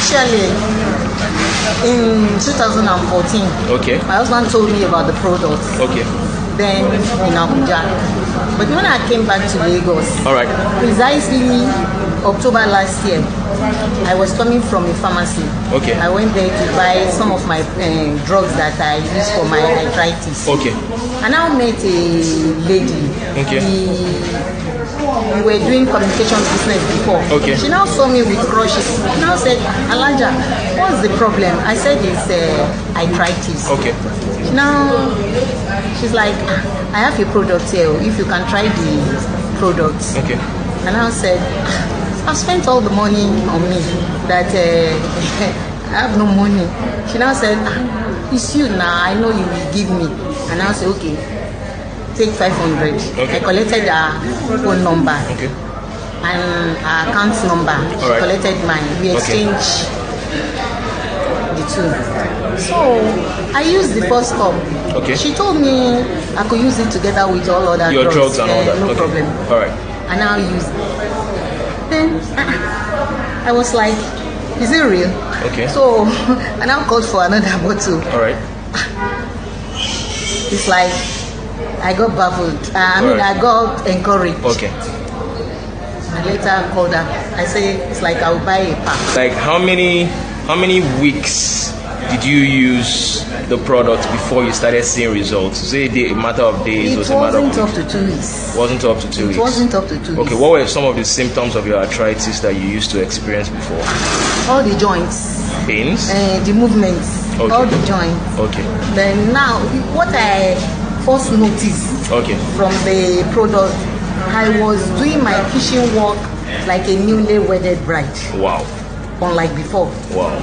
Actually, in 2014, Okay. my husband told me about the product. Okay. Then in Abuja. But when I came back to Lagos, All right. precisely October last year, I was coming from a pharmacy. Okay. I went there to buy some of my uh, drugs that I use for my arthritis. Okay. And I now met a lady. Okay. We, we were doing communication business before. Okay. She now saw me with crushes. She now said, Alanja, what's the problem? I said it's uh, arthritis. Okay. She now, she's like, "Ah, I have a product here. If you can try the product. Okay. And I said, "Ah, I've spent all the money on me that uh, I have no money. She now said, ah, It's you now, I know you will give me. And I said, Okay, take 500. Okay. I collected her phone number Okay. and her account number. She All right. collected mine. We Okay. exchanged the two. So I used the first cup. Okay. She told me I could use it together with all other Your drugs and all Eh, that. No okay. problem All right. and I'll use it. Then ah, I was like, is it real? Okay. So I now called for another bottle. All right. It's like I got baffled. Uh, I mean, Alright. I got encouraged. Okay. I later called her. I say it's like I'll buy a pack. Like how many how many weeks did you use the product before you started seeing results? Is it a, matter of days It is it a matter wasn't of up to two weeks. wasn't up to two It weeks? wasn't up to two Okay, weeks. what were some of the symptoms of your arthritis that you used to experience before? All the joints, Pains? uh, the movements, Okay. all the joints. Okay. Then now, what I first notice Okay. from the product, I was doing my kitchen work like a newly wedded bride, Wow. unlike before. Wow.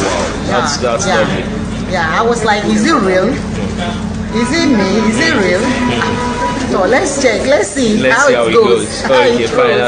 Wow. That's that's yeah. lovely. Yeah, I was like, is it real? Is it me? Is it real? So let's check. Let's see Let's how see it how it goes. goes. How Okay, it fine.